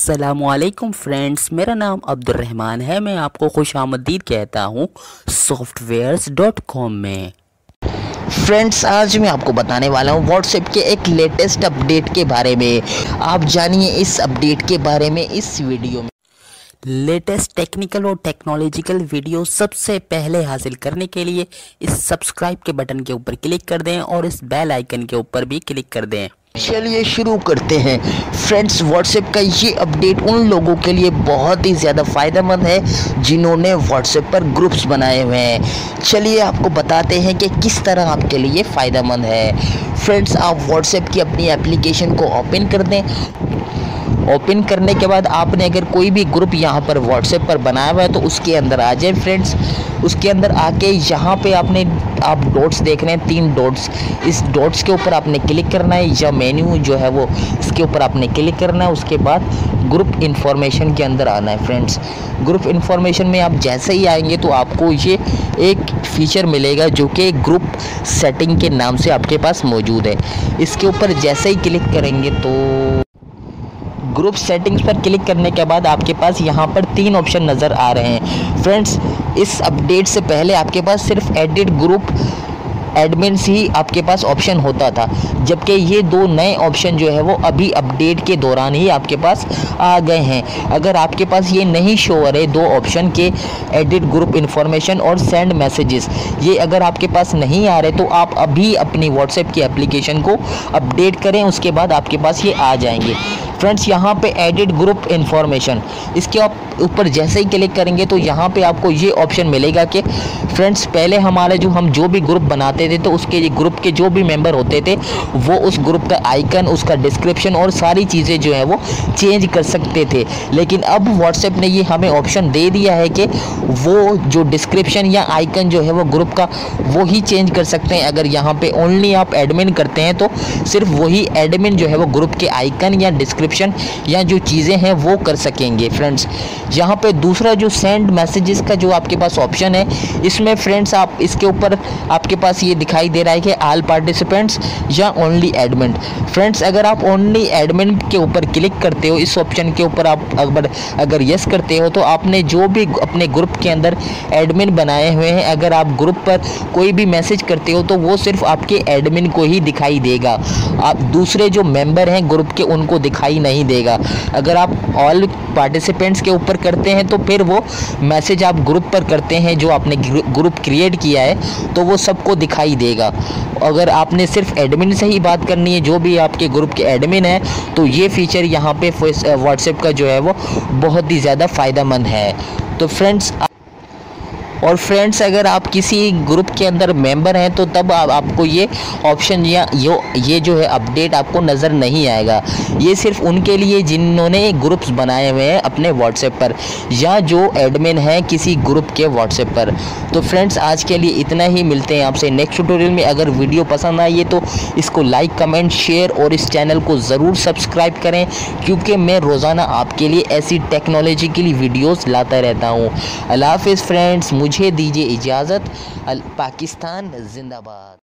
असलकुम फ्रेंड्स मेरा नाम अब्दुलरहमान है। मैं आपको खुश आमदीद कहता हूँ सॉफ्टवेयर्स डॉट कॉम में। फ्रेंड्स आज मैं आपको बताने वाला हूँ व्हाट्सएप के एक लेटेस्ट अपडेट के बारे में। आप जानिए इस अपडेट के बारे में इस वीडियो में। लेटेस्ट टेक्निकल और टेक्नोलॉजिकल वीडियो सबसे पहले हासिल करने के लिए इस सब्सक्राइब के बटन के ऊपर क्लिक कर दें और इस बेल आइकन के ऊपर भी क्लिक कर दें। चलिए शुरू करते हैं। फ्रेंड्स व्हाट्सएप का ये अपडेट उन लोगों के लिए बहुत ही ज़्यादा फ़ायदेमंद है, जिन्होंने व्हाट्सएप पर ग्रुप्स बनाए हुए हैं। चलिए आपको बताते हैं कि किस तरह आपके लिए फ़ायदेमंद है। फ्रेंड्स आप व्हाट्सएप की अपनी एप्लीकेशन को ओपन कर दें। ओपन करने के बाद आपने अगर कोई भी ग्रुप यहाँ पर व्हाट्सएप पर बनाया हुआ है तो उसके अंदर आ जाए फ्रेंड्स उसके अंदर आके यहाँ पे आपने, आप डॉट्स देख रहे हैं, तीन डॉट्स इस डॉट्स के ऊपर आपने क्लिक करना है, या मेन्यू जो है वो इसके ऊपर आपने क्लिक करना है, उसके बाद ग्रुप इन्फॉर्मेशन के अंदर आना है फ्रेंड्स ग्रुप इन्फॉर्मेशन में आप जैसे ही आएँगे तो आपको ये एक फीचर मिलेगा, जो कि ग्रुप सेटिंग के नाम से आपके पास मौजूद है। इसके ऊपर जैसे ही क्लिक करेंगे तो ग्रुप सेटिंग्स पर क्लिक करने के बाद आपके पास यहाँ पर तीन ऑप्शन नज़र आ रहे हैं। फ्रेंड्स इस अपडेट से पहले आपके पास सिर्फ़ एडिट ग्रुप एडमिन्स ही आपके पास ऑप्शन होता था। जबकि ये दो नए ऑप्शन जो है वो अभी अपडेट के दौरान ही आपके पास आ गए हैं। अगर आपके पास ये नहीं शो हो रहे दो ऑप्शन के एडिट ग्रुप इन्फॉर्मेशन और सेंड मैसेजेस ये अगर आपके पास नहीं आ रहे तो आप अभी अपनी व्हाट्सएप की एप्लीकेशन को अपडेट करें, उसके बाद आपके पास ये आ जाएँगे। फ्रेंड्स यहाँ पे एडिट ग्रुप इन्फॉर्मेशन इसके आप ऊपर जैसे ही क्लिक करेंगे तो यहाँ पे आपको ये ऑप्शन मिलेगा कि फ्रेंड्स पहले हमारे जो हम जो भी ग्रुप बनाते थे तो उसके ग्रुप के जो भी मेंबर होते थे, वो उस ग्रुप का आइकन उसका डिस्क्रिप्शन और सारी चीज़ें जो है वो चेंज कर सकते थे. लेकिन अब व्हाट्सएप ने ये हमें ऑप्शन दे दिया है कि वो जो डिस्क्रिप्शन या आइकन जो है वो ग्रुप का, वो ही चेंज कर सकते हैं. अगर यहाँ पर ओनली आप एडमिन करते हैं तो सिर्फ़ वही एडमिन जो है वो ग्रुप के आइकन या डिस्क्रिप्शन डिस्क्रिप्शन या जो चीज़ें हैं वो कर सकेंगे फ्रेंड्स यहाँ पे दूसरा जो सेंड मैसेजेस का जो आपके पास ऑप्शन है, इसमें फ्रेंड्स आप, इसके ऊपर आपके पास ये दिखाई दे रहा है कि आल पार्टिसिपेंट्स या ओनली एडमिन फ्रेंड्स अगर आप ओनली एडमिन के ऊपर क्लिक करते हो, इस ऑप्शन के ऊपर आप अगर अगर यस करते हो तो आपने जो भी अपने ग्रुप के अंदर एडमिन बनाए हुए हैं, अगर आप ग्रुप पर कोई भी मैसेज करते हो तो वो सिर्फ़ आपके एडमिन को ही दिखाई देगा. आप, दूसरे जो मेंबर हैं ग्रुप के, उनको दिखाई नहीं देगा। अगर आप ऑल पार्टिसिपेंट्स के ऊपर करते हैं तो फिर वो मैसेज आप ग्रुप पर करते हैं, जो आपने ग्रुप क्रिएट किया है तो वो सबको दिखाई देगा। अगर आपने सिर्फ़ एडमिन से ही बात करनी है, जो भी आपके ग्रुप के एडमिन है तो ये फीचर यहाँ पे व्हाट्सएप का जो है, वो बहुत ही ज़्यादा फ़ायदेमंद है। तो फ्रेंड्स और फ्रेंड्स अगर आप किसी ग्रुप के अंदर मेंबर हैं तो तब आप, आपको ये ऑप्शन या यो ये जो है अपडेट आपको नज़र नहीं आएगा। ये सिर्फ़ उनके लिए जिन्होंने ग्रुप्स बनाए हुए हैं अपने व्हाट्सएप पर या जो एडमिन है किसी ग्रुप के व्हाट्सएप पर। तो फ्रेंड्स आज के लिए इतना ही। मिलते हैं आपसे नेक्स्ट ट्यूटोरियल में। अगर वीडियो पसंद आई है तो इसको लाइक कमेंट शेयर और इस चैनल को ज़रूर सब्सक्राइब करें क्योंकि मैं रोज़ाना आपके लिए ऐसी टेक्नोलॉजी के लिए वीडियोज़ लाता रहता हूँ। अल्लाह फ्रेंड्स मुझे दीजिए इजाज़त। पाकिस्तान जिंदाबाद।